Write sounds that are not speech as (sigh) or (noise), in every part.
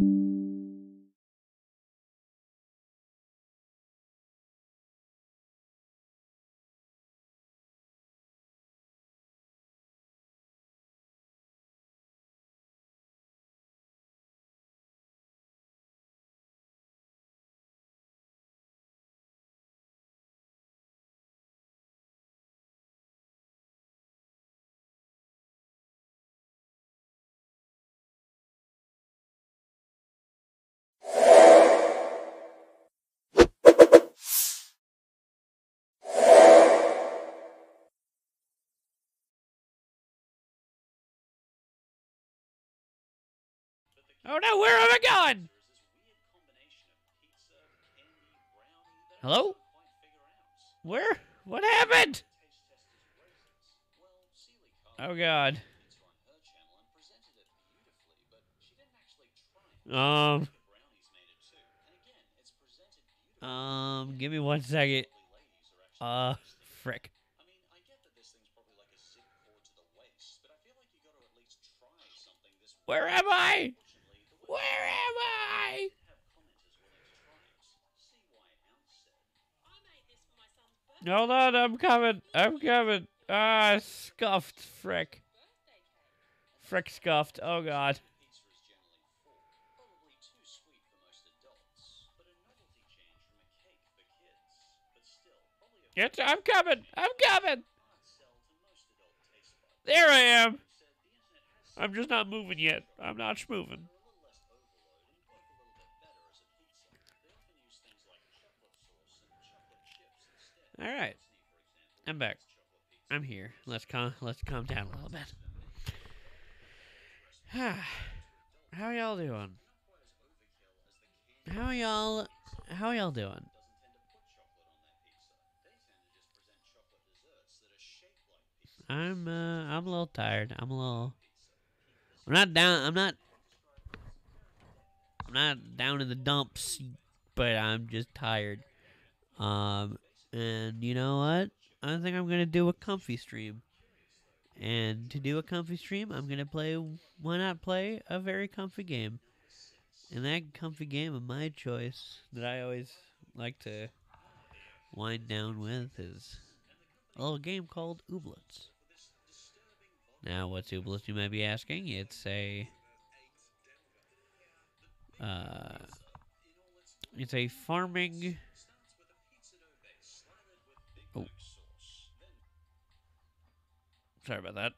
thank you Oh no, where am I going? Hello? Where? What happened? Oh god. Um. Um, give me one second. Uh, frick. Where am I? Where am I? Hold on, I'm coming. I'm coming. Ah, scuffed, frick. Frick scuffed. Oh god. It's, I'm coming. I'm coming. There I am. I'm just not moving yet. I'm not moving. All right, I'm back. I'm here. Let's calm. Let's calm down a little bit. (sighs) How are y'all doing? How y'all? How y'all doing? I'm uh, I'm a little tired. I'm a little. I'm not down. I'm not. I'm not down in the dumps, but I'm just tired. Um, and you know what? I think I'm gonna do a comfy stream. And to do a comfy stream, I'm gonna play. Why not play a very comfy game? And that comfy game of my choice that I always like to wind down with is a little game called Ooblets. Now, what's Ooblets, you might be asking? It's a. Uh, it's a farming. Sorry about that.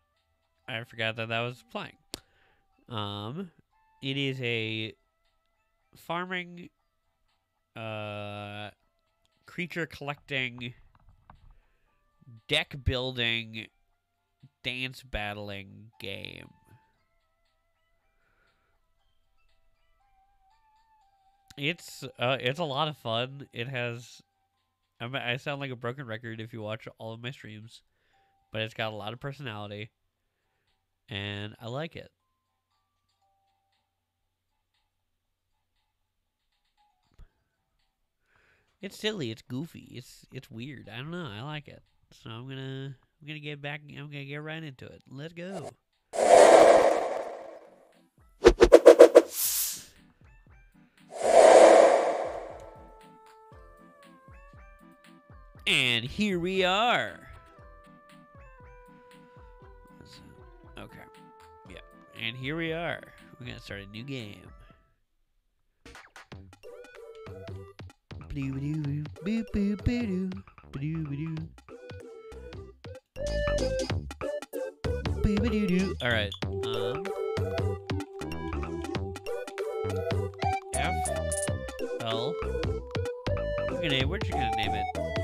I forgot that that was playing. Um, it is a farming, uh, creature collecting, deck building, dance battling game. It's uh, it's a lot of fun. It has, I, mean, I sound like a broken record if you watch all of my streams, but it's got a lot of personality, and I like it. It's silly. It's goofy. It's it's weird. I don't know. I like it. So I'm gonna I'm gonna get back. I'm gonna get right into it. Let's go. And here we are. And here we are. We're gonna start a new game. Ba-doo-ba-doo, boop-boop-ba-doo, ba-doo-ba-doo. Boop-a-doo-doo. All right. Um. F L. We're gonna. Gonna name it.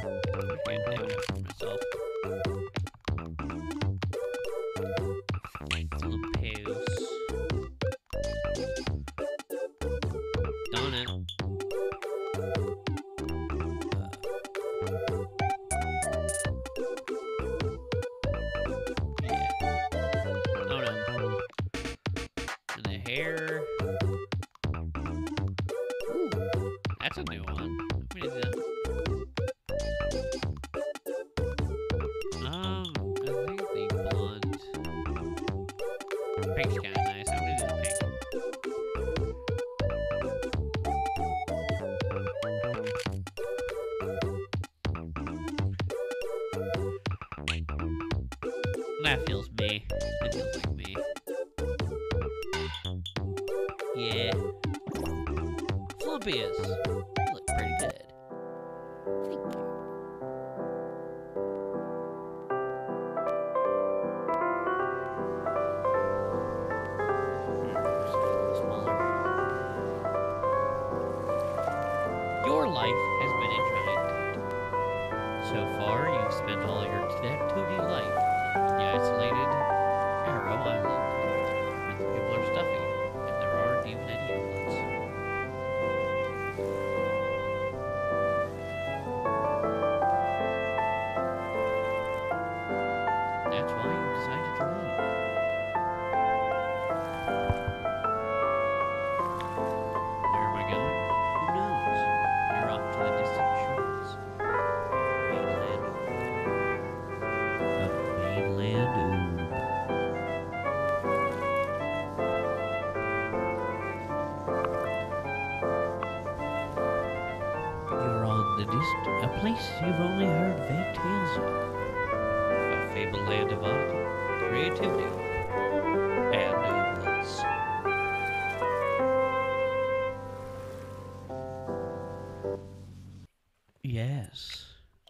Pink's kind of nice. I'm gonna do the pink.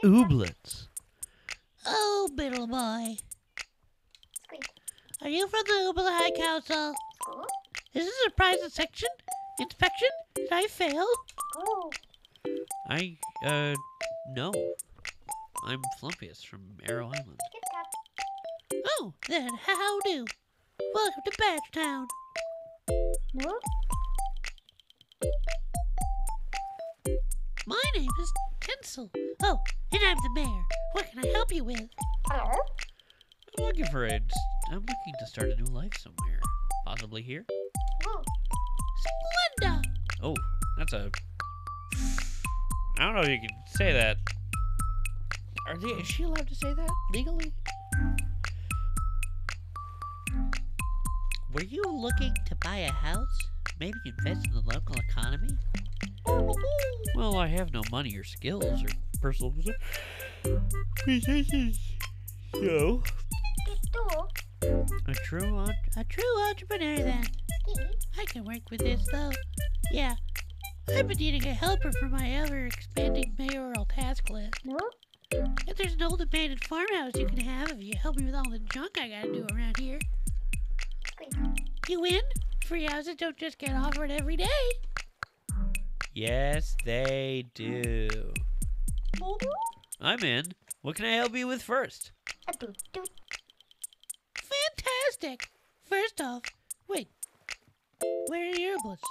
Ooblets. Oh, Biddle boy. Are you from the Oobla High Council? Is this a surprise inspection? Inspection? Did I fail? oh. I, uh, no. I'm Flumpius from Arrow Island. Oh, then how do? Welcome to Badgetown. My name is Tinstle. Oh, and I'm the mayor. What can I help you with? Hello. I'm looking for a. I'm looking to start a new life somewhere. Possibly here. Oh, Splenda! Oh, that's a. I don't know if you can say that. Are they? Is she allowed to say that legally? Were you looking to buy a house? Maybe invest in the local economy? Well, I have no money or skills or personal. (laughs) So, a true. A true entrepreneur, then. I can work with this, though. Yeah. I've been needing a helper for my ever expanding mayoral task list. No. If there's an old abandoned farmhouse you can have if you help me with all the junk I gotta do around here. You win? Free houses don't just get offered every day. Yes, they do. I'm in. What can I help you with first? A doot doot. Fantastic! First off, wait. Where are your ooblets?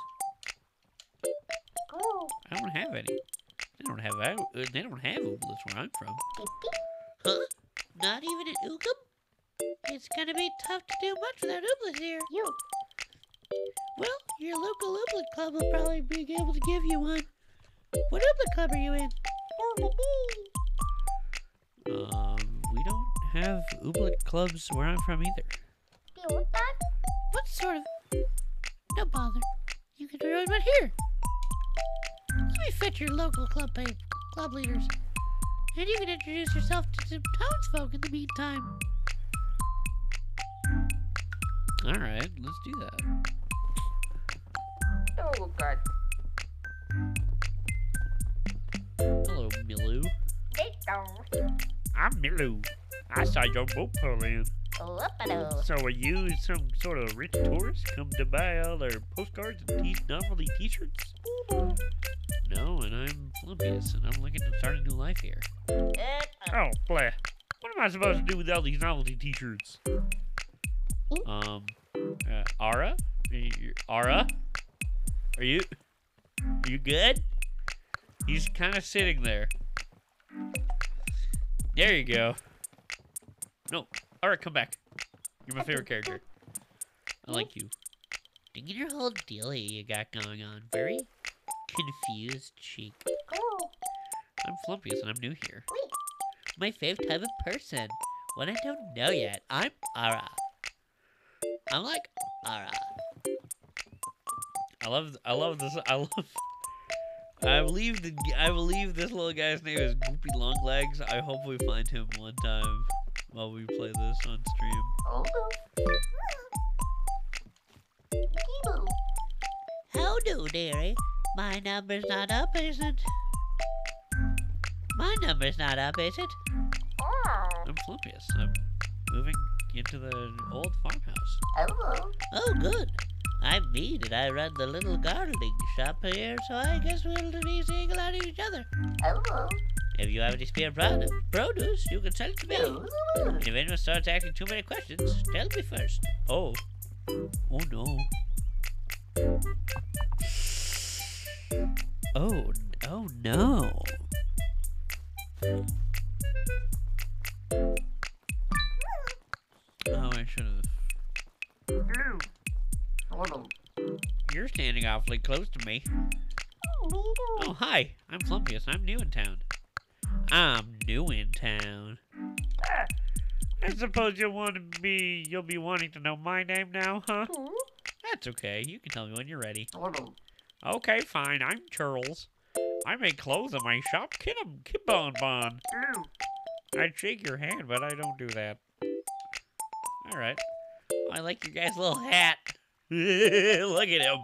Oh. I don't have any. They don't have uh, they don't have ooblets where I'm from. Huh? Not even an ookum? It's gonna be tough to do much without ooblets here. You. Well, your local ooblet club will probably be able to give you one. What ooblet club are you in? No baby. Um, we don't have ooblet clubs where I'm from either. Build that. What sort of... No bother. You can join one here. Let me fetch your local club pa- club leaders. And you can introduce yourself to some townsfolk in the meantime. All right, let's do that. Oh God. Milou. I'm Milou. I saw your boat pull in. So are you some sort of rich tourist come to buy all their postcards and t- novelty T-shirts? No, and I'm Flumpius, and I'm looking to start a new life here. Oh, bleh. What am I supposed to do with all these novelty T-shirts? Um, uh, Ara, Ara, are you, are you good? He's kind of sitting there. There you go. No, All right, come back. You're my favorite character. I like you. Look at your whole dealie you got going on. Very confused cheek. I'm Flumpius and I'm new here. My favorite type of person. What I don't know yet, I'm Ara. I'm like Ara. I love, I love this. I love. I uh, believe the, I believe this little guy's name is Goopy Longlegs. I hope we find him one time while we play this on stream. Oh. do, dearie. My number's not up, is it? My number's not up, is it? Oh. I'm Flumpius. I'm moving into the old farmhouse. Oh. Oh, good. I'm Meed, and I run the little gardening shop here, so I guess we'll be seeing a lot of each other. Oh. If you have any spare prod- produce, you can sell it to me. If anyone starts asking too many questions, tell me first. Oh. Oh no. Oh, oh no. Oh, I should have. Oh. You're standing awfully close to me. Oh, oh hi. I'm Flumpius. I'm new in town. I'm new in town. I suppose you'll want to be. You'll be wanting to know my name now, huh? That's okay. You can tell me when you're ready. Okay, fine. I'm Charles. I make clothes in my shop. Kid 'em, kid bon bon. I'd shake your hand, but I don't do that. All right. I like your guy's little hat. (laughs) Look at him.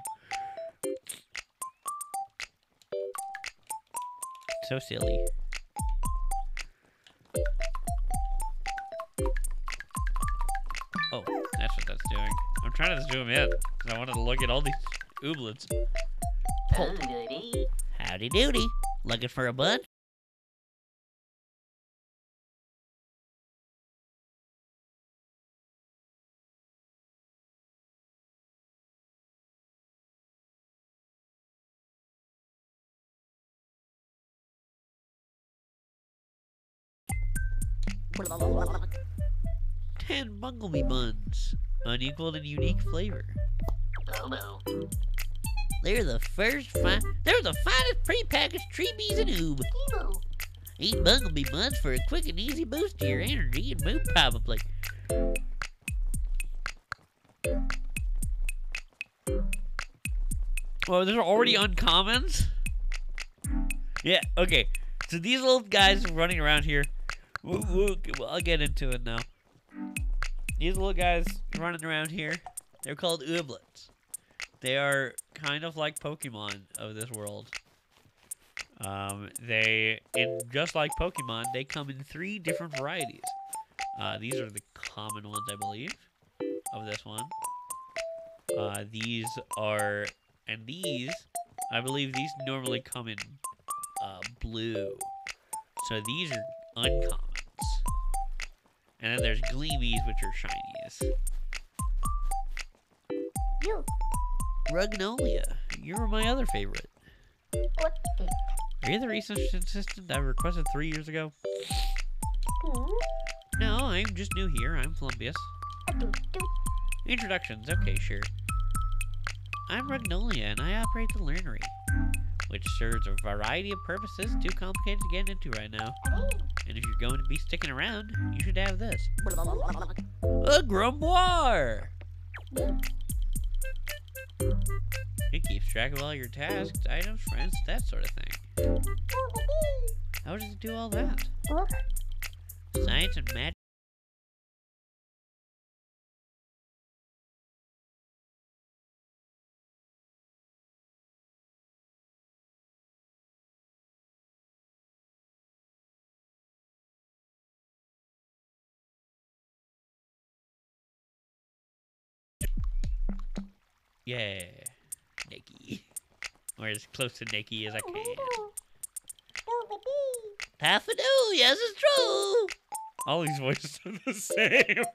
So silly. Oh, that's what that's doing. I'm trying to zoom in because I wanted to look at all these ooblets. Oh, goody. Howdy doody. Looking for a bud? Ten bumblebee buns. Unequaled and unique flavor. Oh, no. They're the first fi- They're the finest prepackaged treebies in Oob. Eat Bumblebee buns for a quick and easy boost to your energy and mood, probably. Oh, these are already uncommons? Yeah, okay. So these little guys running around here. I'll get into it now. These little guys running around here, they're called ooblets. They are kind of like Pokemon of this world. Um, they, and just like Pokemon, they come in three different varieties. Uh, these are the common ones, I believe, of this one. Uh, these are and these, I believe these normally come in uh, blue. So these are uncommons. And then there's gleamies, which are shinies. You. Rugnolia, you're my other favorite. What? Are you the research assistant I requested three years ago? Hmm? No, I'm just new here. I'm Flumpius. A do do. Introductions, okay, sure. I'm Rugnolia, and I operate the Learnery, which serves a variety of purposes too complicated to get into right now. And if you're going to be sticking around, you should have this. A grimoire! It keeps track of all your tasks, items, friends, that sort of thing. How does it do all that? Science and magic. Yeah, Nikki. Or as close to Nikki as I can. Taffadoo, yes, it's true. All these voices are the same.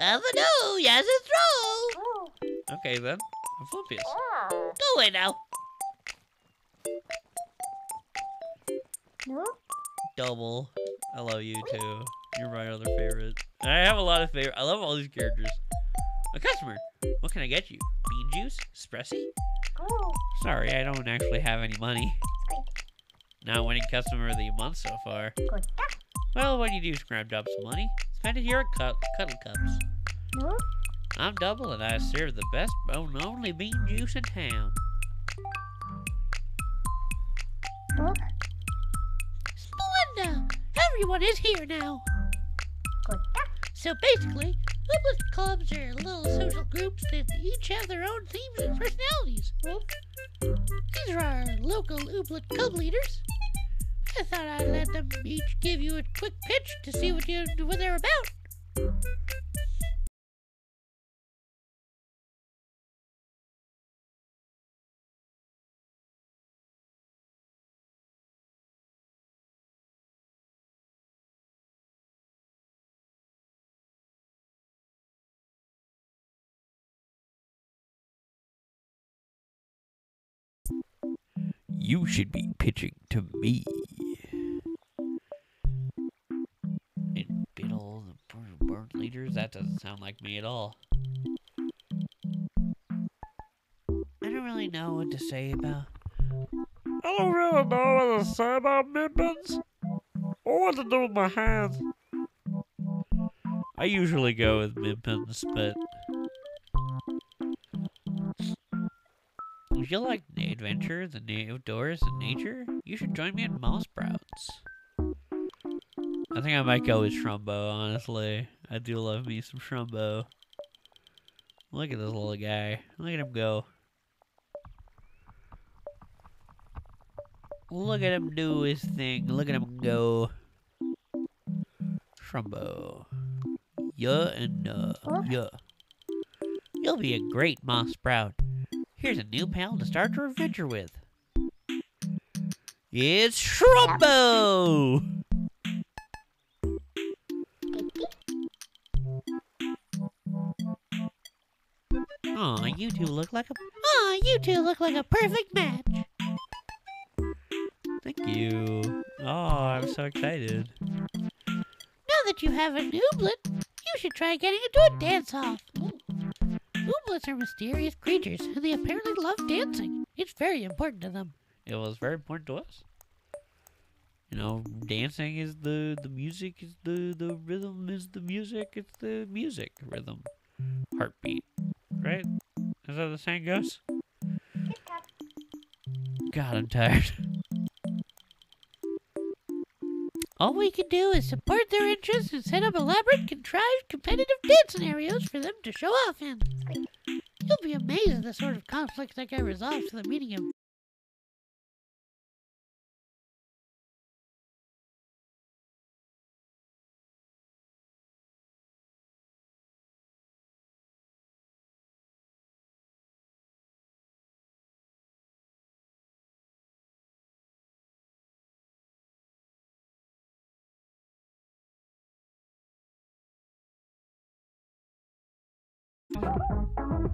Taffadoo, yes, it's true. Okay then, I'm Flumpius. Go away now. No? Dubble. I love you too. You're my other favorite. I have a lot of favorite. I love all these characters. A customer. What can I get you? Juice? Espresso? Oh. Sorry, I don't actually have any money. Not winning customer of the month so far. Well, when you do scrounge up some money, spend it here at Cut- Cuddle Cups. No? I'm Dubble and I serve the best bone only bean juice in town. Splenda! Everyone is here now. So basically, Ooblet clubs are little social groups that each have their own themes and personalities. These are our local Ooblet club leaders. I thought I'd let them each give you a quick pitch to see what you what they're about. You should be pitching to me. And Biddle, the bird- bird leaders? That doesn't sound like me at all. I don't really know what to say about. I don't really know what to say about mittens or what to do with my hands. I usually go with Mimpins, but. If you like the adventure, the outdoors, and nature, you should join me at Moss Sprouts. I think I might go with Shrumbo, honestly. I do love me some Shrumbo. Look at this little guy. Look at him go. Look at him do his thing. Look at him go. Shrumbo. Yeah and uh, yeah. You'll be a great moss sprout. Here's a new pal to start your adventure with. It's Shrumbo! Aw, you two look like a. Aw, you two look like a perfect match. Thank you. Oh, I'm so excited. Now that you have an ooblet, you should try getting into a dance off. Ooblets are mysterious creatures, and they apparently love dancing. It's very important to them. It was very important to us. You know, dancing is the the music is the the rhythm is the music. It's the music rhythm, heartbeat, right? Is that the saying goes? God, I'm tired. (laughs) All we can do is support their interests and set up elaborate, contrived, competitive dance scenarios for them to show off in. You'll be amazed at the sort of conflicts that get resolved through the meeting of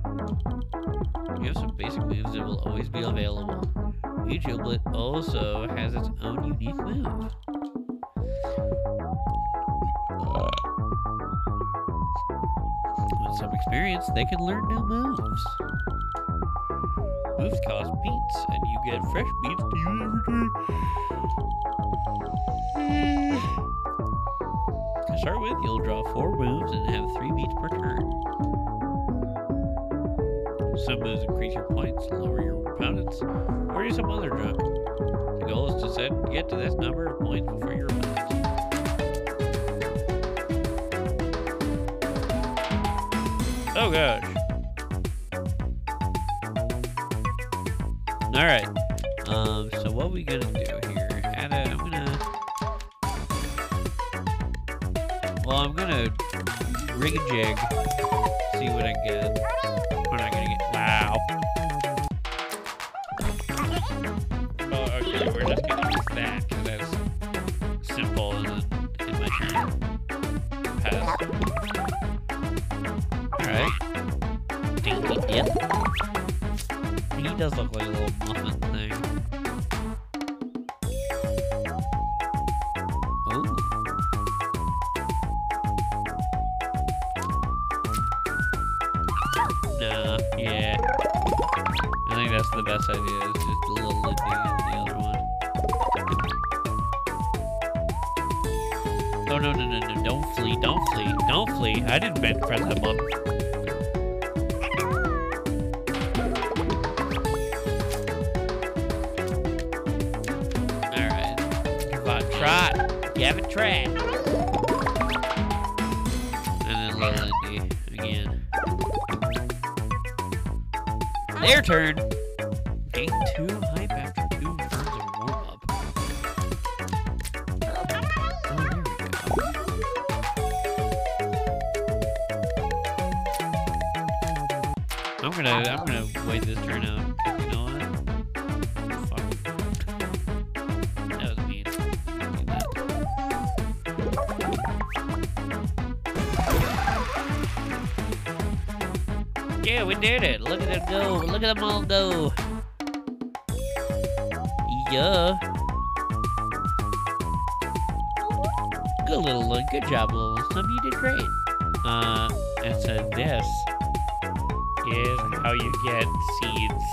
You have some basic moves that will always be available. Each ooblet also has its own unique move. With some experience, they can learn new moves. Moves cost beats, and you get fresh beats to use every day. To start with, you'll draw four moves and have three beats per turn. Some of those increase your points, lower your opponents, or do some other drug. The goal is to set, get to this number of points before your opponents. Oh gosh. Alright. Um, so what we gonna do here? How to, I'm gonna... Well, I'm gonna rig a jig, see what I get. We're not gonna get. them up. Alright. Von Trot. Gavin Trat. And then Lindy again. Their turn. I'm gonna wait this turn out. You know what? Fuck. That was mean. That. Yeah, we did it. Look at them go. Look at them all go. Yeah. Good little one. Good job, little one. Some you did great. Uh, and so this is how you get seeds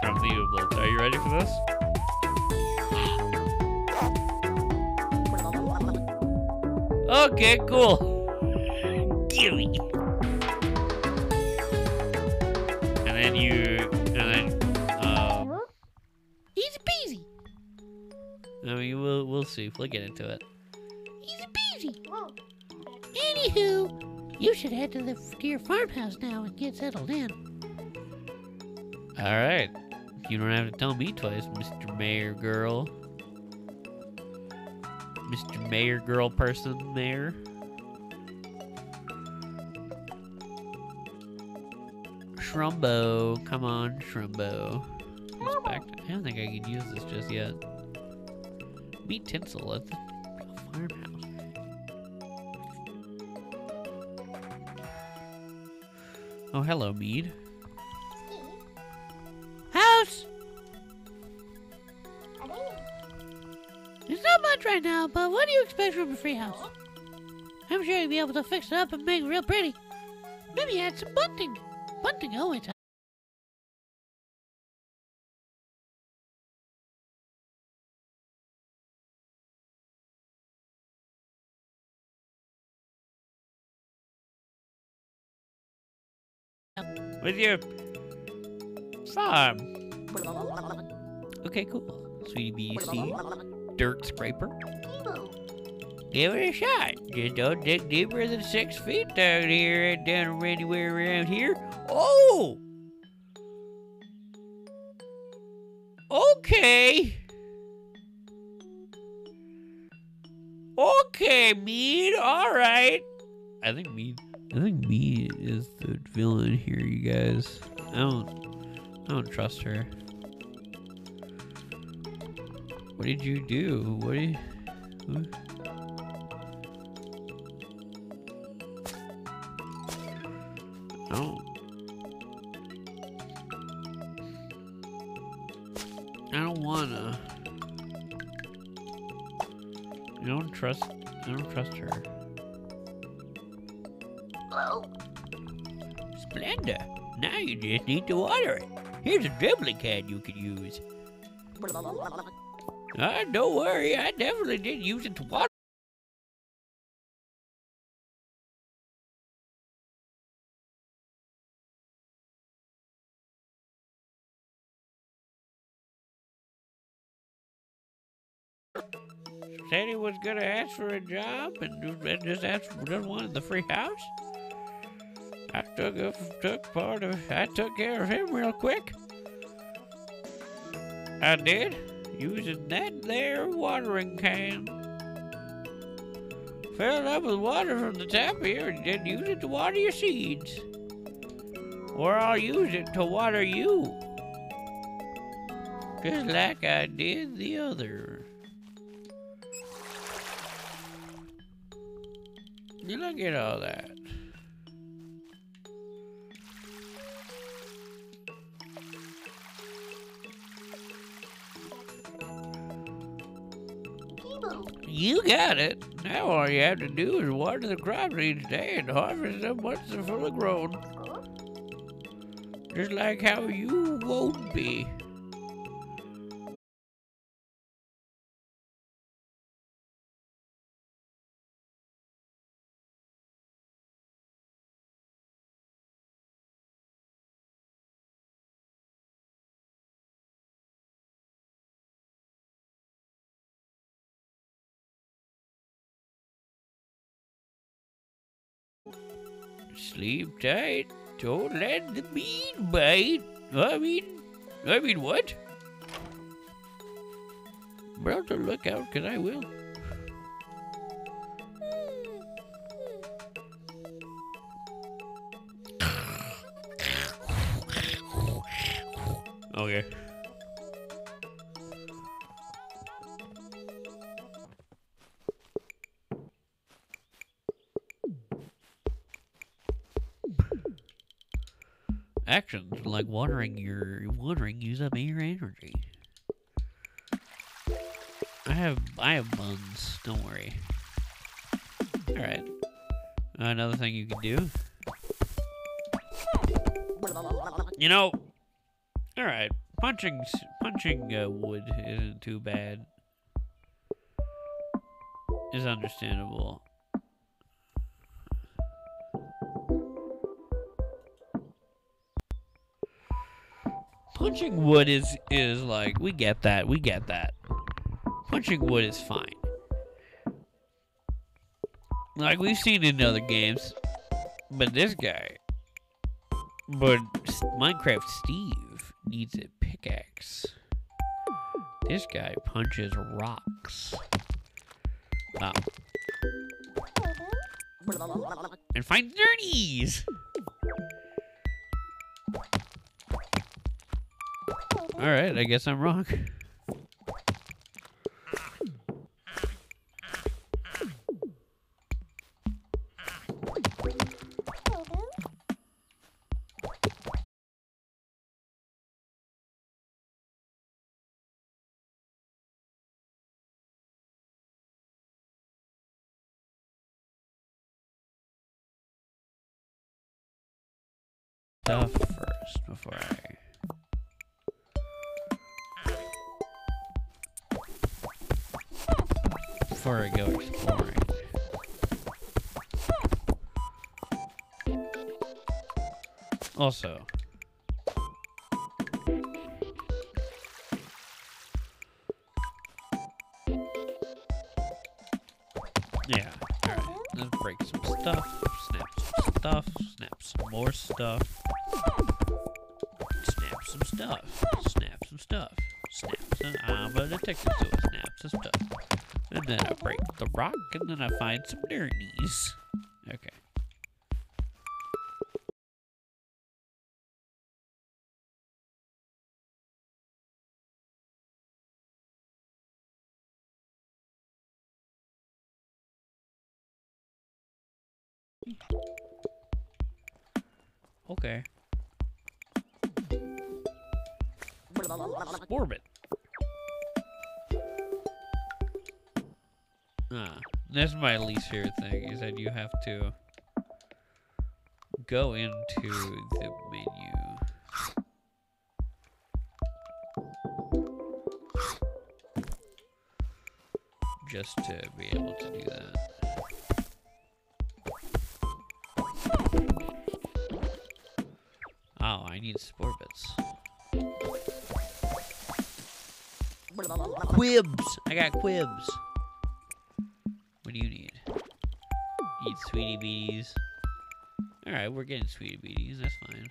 from the ooblets. Are you ready for this? Okay, cool. Gimme. And then you, and then, uh. Easy peasy. I mean, we'll, we'll see. We'll get into it. You should head to the to your farmhouse now and get settled in. All right. You don't have to tell me twice, Mr. Mayor Girl. Mr. Mayor Girl person, Mayor. Shrumbo. Come on, Shrumbo. I don't think I could use this just yet. Meet Tinstle at the farmhouse. Oh, hello, Meed. House! It's not much right now, but what do you expect from a free house? I'm sure you'll be able to fix it up and make it real pretty. Maybe add some bunting. Bunting always helps. With your farm. Okay, cool. Sweetie BC. Dirt scraper. Give it a shot. Just don't dig deeper than six feet down here and down anywhere around here. Oh! Okay. Okay, Meed. All right. I think Meed. I think Meed is the villain here, you guys. I don't. I don't trust her. What did you do? What did? What? I don't. I don't wanna. I don't trust. Just need to water it. Here's a dribbling can you can use. Ah, don't worry. I definitely did use it to water. Said he was gonna ask for a job and and just asked just wanted the free house. I took a, took part of I took care of him real quick. I did, using that there watering can. Filled up with water from the tap here and then use it to water your seeds. Or I'll use it to water you. Just like I did the other. You look at all that. You got it. Now all you have to do is water the crops each day and harvest them once they're fully grown. Just like how you won't be. Sleep tight. Don't let the bean bite. I mean, I mean what? To look out, 'cause I will. Okay. Like watering your watering use up your energy. I have I have buns. Don't worry. All right. Another thing you can do. You know. All right. Punching punching uh, wood isn't too bad. Is understandable. Punching wood is is like we get that. We get that. Punching wood is fine. Like we've seen in other games. But this guy but Minecraft Steve needs a pickaxe. This guy punches rocks. Wow. And finds dirties! Alright, I guess I'm wrong. Stuff first before I. Before I go exploring. Also, yeah, alright. Let's break some stuff, snap some stuff, snap some more stuff. Snap some stuff. Snap some stuff. Snap some. I'm a detective, so snap some stuff. And then I break the rock, and then I find some dirties. Okay. Okay. Sporbit. Ah, that's my least favorite thing is that you have to go into the menu. Just to be able to do that. Oh, I need spore bits. Quibs! I got quibs. Sweetie beaties. Alright, we're getting sweetie beaties, that's fine.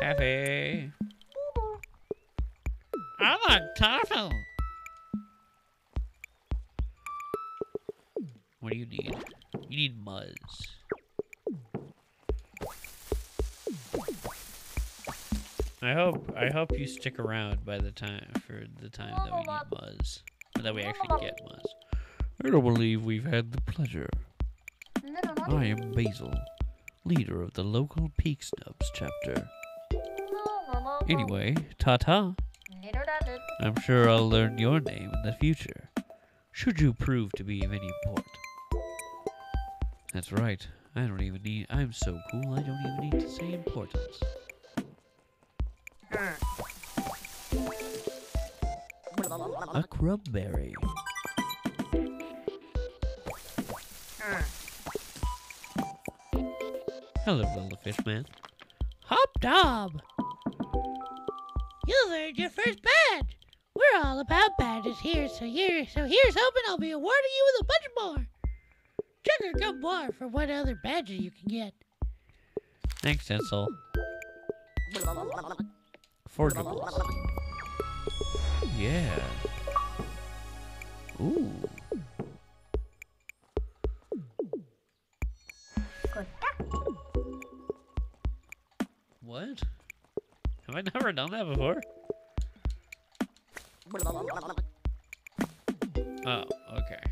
Cafe. I like toffee. What do you need? You need muzz. I hope I hope you stick around by the time for the time that we need Muzz. That we actually get Muzz. I don't believe we've had the pleasure. I am Basil, leader of the local Peak Snubs chapter. Anyway, ta-ta. I'm sure I'll learn your name in the future, should you prove to be of any import. That's right. I don't even need. I'm so cool. I don't even need to say importance. A crumberry. Hello, little fish man. Hop Dob! You've earned your first badge! We're all about badges here, so here, so here's hoping I'll be awarding you with a bunch more! Check or come more for what other badges you can get. Thanks, Tinstle. Forgeables. Yeah. Ooh. What? Have I never done that before? Oh, okay.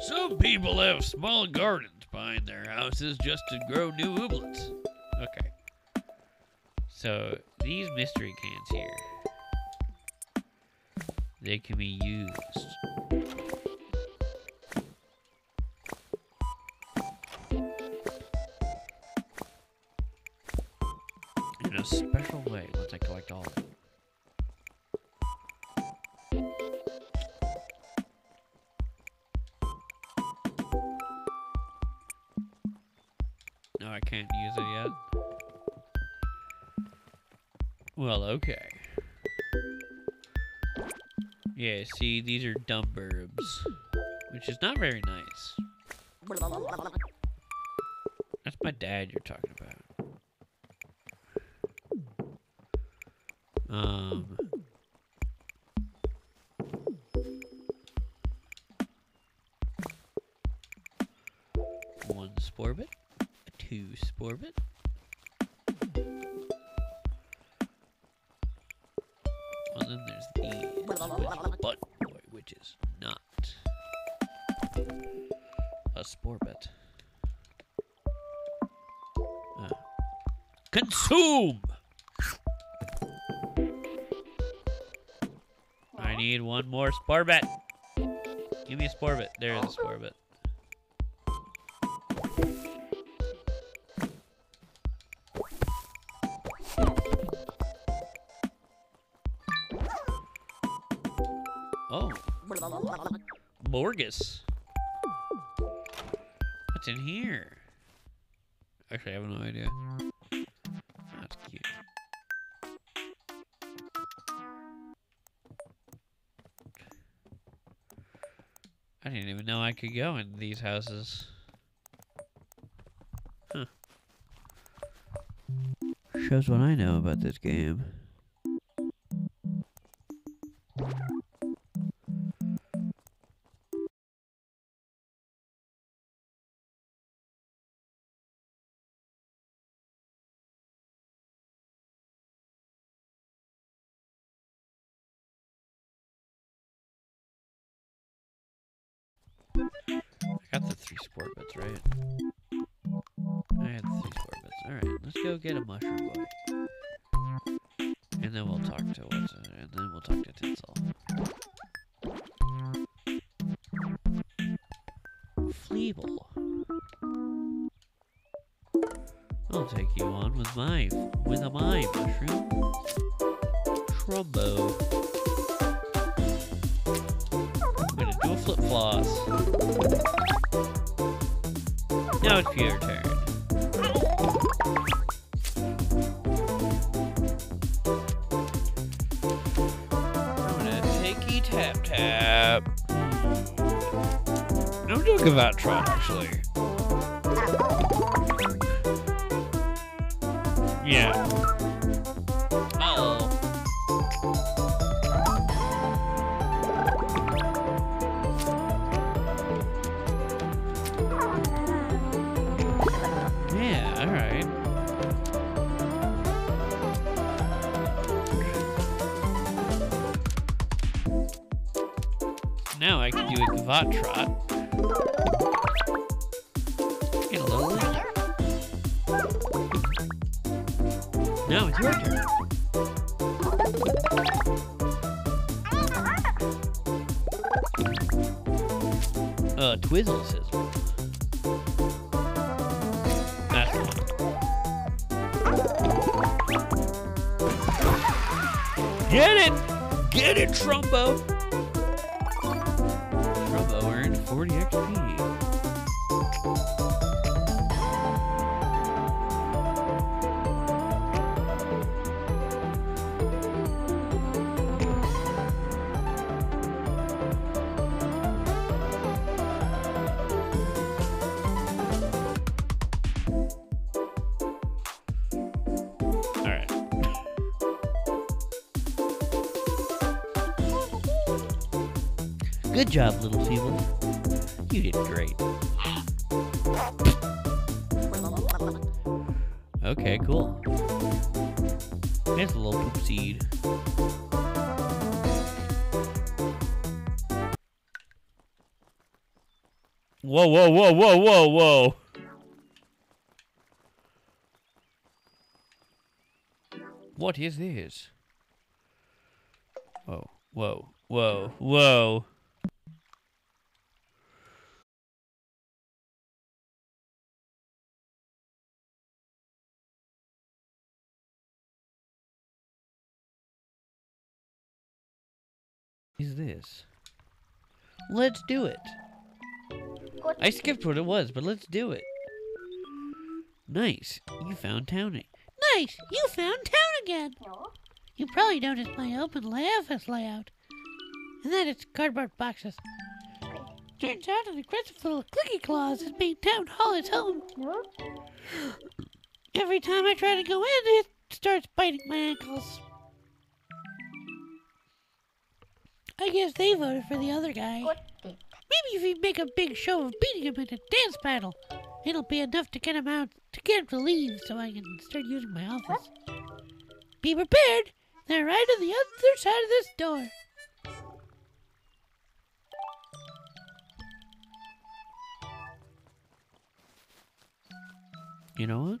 Some people have small gardens behind their houses just to grow new ooblets. Okay. So, these mystery cans here, they can be used. Well, okay. Yeah, see, these are Dumbirbs, which is not very nice. That's my dad you're talking about. Um. One spore bit, two spore a spore bit. Uh, consume! I need one more spore bit. Give me a spore bit. There is a spore bit. Oh, Morgus. What's in here? Actually, I have no idea. That's cute. I didn't even know I could go in these houses. Huh. Shows what I know about this game. Go get a mushroom boy. And then we'll talk to what's it, and then we'll talk to Tinstle. Fleeble. I'll take you on with my with a my mushroom. Trumbo. I'm gonna do a flip floss. Now it's your turn. Trot actually. Yeah. Yeah, alright. Now I can do a Gavat That's. Get it! Get it, Trumbo! Trumbo earned 40 XP. Good job, little Seagull. You did great. Okay, cool. There's a little poop seed. Whoa, whoa, whoa, whoa, whoa, whoa. What is this? Oh, whoa, whoa, whoa, whoa. Is this? Let's do it. I skipped what it was, but let's do it. Nice. You found Townie. Nice! You found town again! You probably noticed my open office layout. And that it's cardboard boxes. Turns out an aggressive little clicky claws has made Town Hall its home. Every time I try to go in, it starts biting my ankles. I guess they voted for the other guy. Maybe if you make a big show of beating him in a dance battle, it'll be enough to get him out, to get him to leave so I can start using my office. Be prepared! They're right on the other side of this door. You know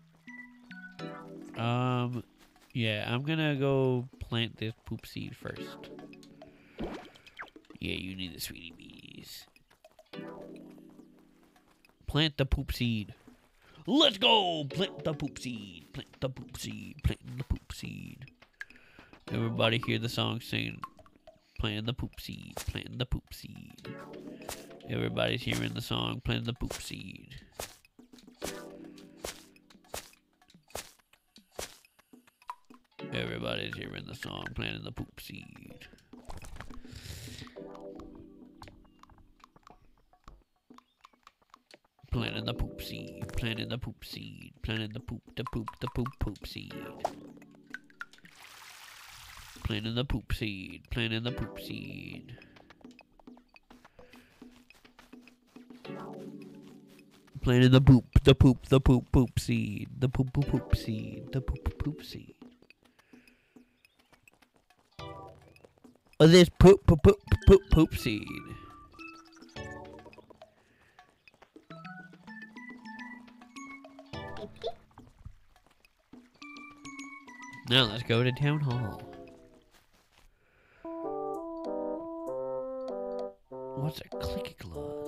what? Um, yeah, I'm gonna go plant this poop seed first. Yeah, you need the sweetie bees. Plant the poop seed. Let's go! Plant the poop seed. Plant the poop seed. Plant the poop seed. Everybody hear the song saying, Plant the poop seed. Plant the poop seed. Everybody's hearing the song, Plant the poop seed. Everybody's hearing the song, planting the poop seed. Planting the poop seed, planting the poop seed, planting the poop, the poop, the poop, poop seed. Planting the poop seed, planting the poop seed. Planting the poop, the poop, the poop, poop seed, the poop, poop, poop seed, the poop, poop, seed. Or oh, this poop poop poop poop poop seed. Now let's go to town hall. What's a clicky claus?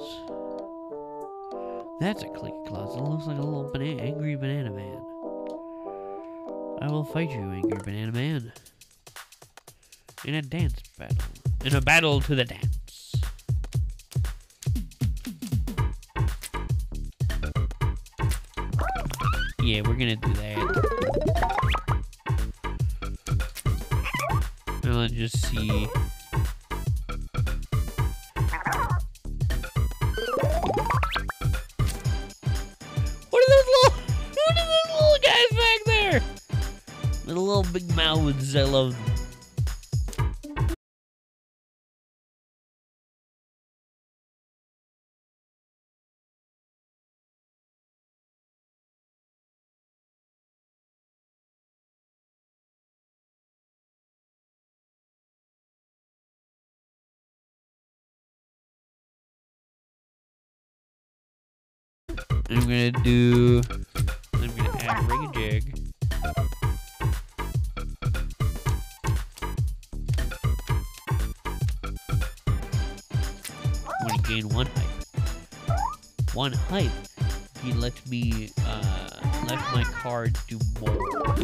That's a clicky claus. It looks like a little banana, angry banana man. I will fight you, angry banana man in a dance battle. In a battle to the dance. Yeah, we're gonna do that. With (laughs) the little big mouths, I love I'm gonna do. I'm gonna add rig a jig. I'm gonna gain one hype. One hype. He lets me uh let my cards do more.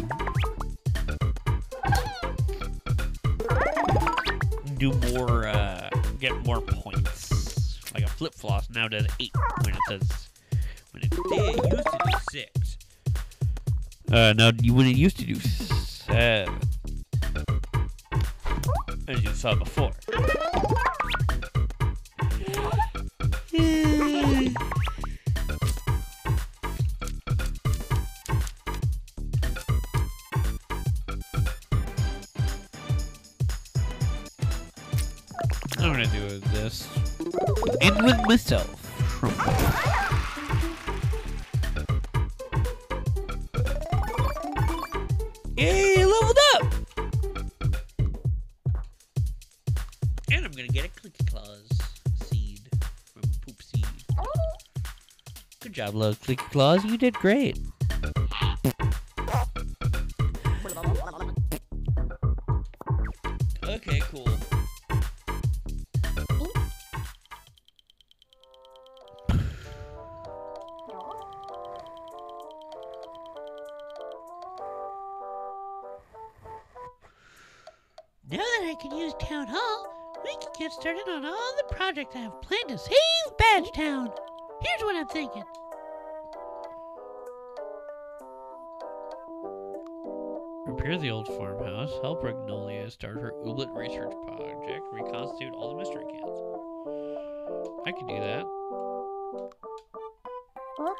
Do more uh get more points. Like a flip floss now does eight when it does when it used to do six. Uh, now you when it used to do seven, as you saw before. Little Clicky Claws. You did great. Okay, cool. Now that I can use Town Hall, we can get started on all the projects I have planned to save Badgetown. Here's what I'm thinking. Repair the old farmhouse, help Magnolia start her ooblet research project, reconstitute all the mystery cans. I can do that. Look.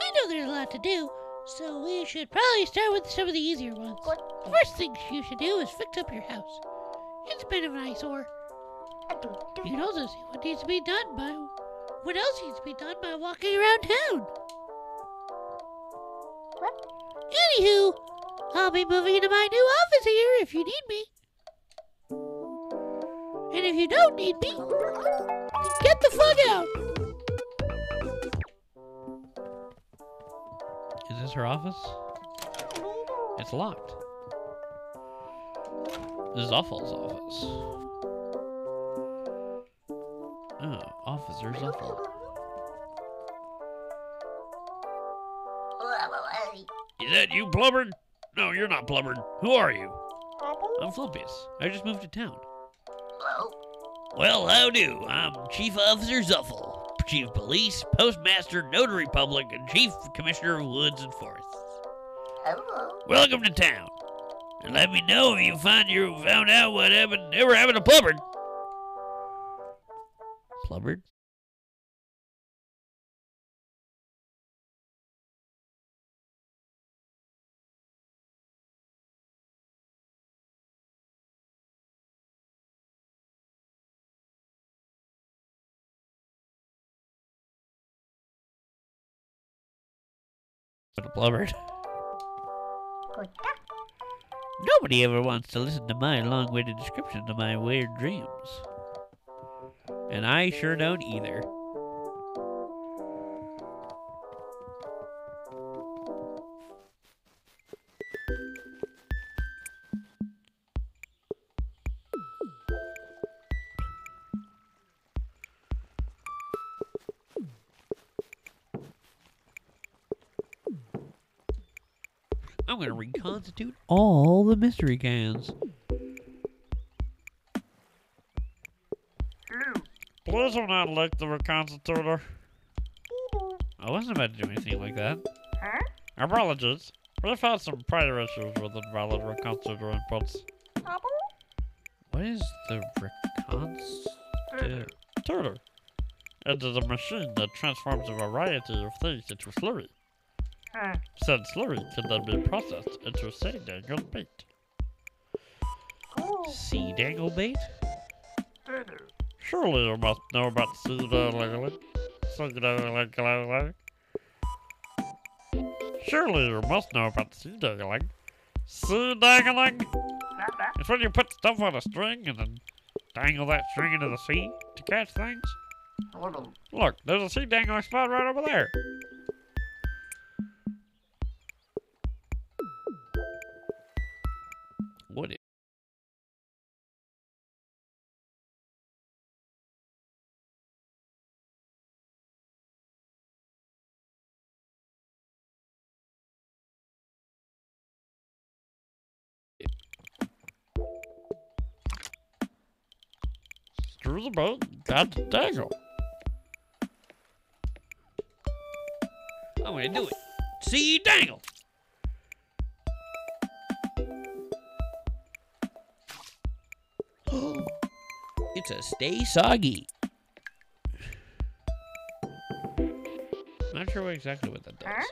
I know there's a lot to do, so we should probably start with some of the easier ones. The first thing you should do is fix up your house. It's a bit of an eyesore. You can also see what needs to be done by what else needs to be done by walking around town. Anywho, I'll be moving into my new office here if you need me. And if you don't need me, get the fuck out. Is this her office? It's locked. This is Awful's office. Oh, Officer Zuffle. Is that you, Plumbard? No, you're not Plumbard. Who are you? I'm Flumpius. I just moved to town. Hello? Well, how do? I'm Chief Officer Zuffle, Chief of Police, Postmaster, Notary Public, and Chief Commissioner of Woods and Forests. Hello? Welcome to town. And let me know if you find you found out what happened ever happened to Plumbard. Plumbard? But a Plumbard. Nobody ever wants to listen to my long winded descriptions of my weird dreams. And I sure don't either. The mystery cans. Please do not lick the reconstitutor. I wasn't about to do anything like that. Apologies. We've had some prior issues with invalid reconstitutor inputs. What is the reconstitutor? Tutor. It is a machine that transforms a variety of things into slurry. Said slurry can then be processed into sea dangle bait. Sea dangle bait? Surely you must know about sea. Sea dangling. Surely you must know about sea dangling. Sea dangling? It's when you put stuff on a string and then dangle that string into the sea to catch things. Look, there's a sea dangling spot right over there. Screw the boat, got to dangle. I'm going to do it. Sea dangle! (gasps) it's a stay soggy. Not sure exactly what that does.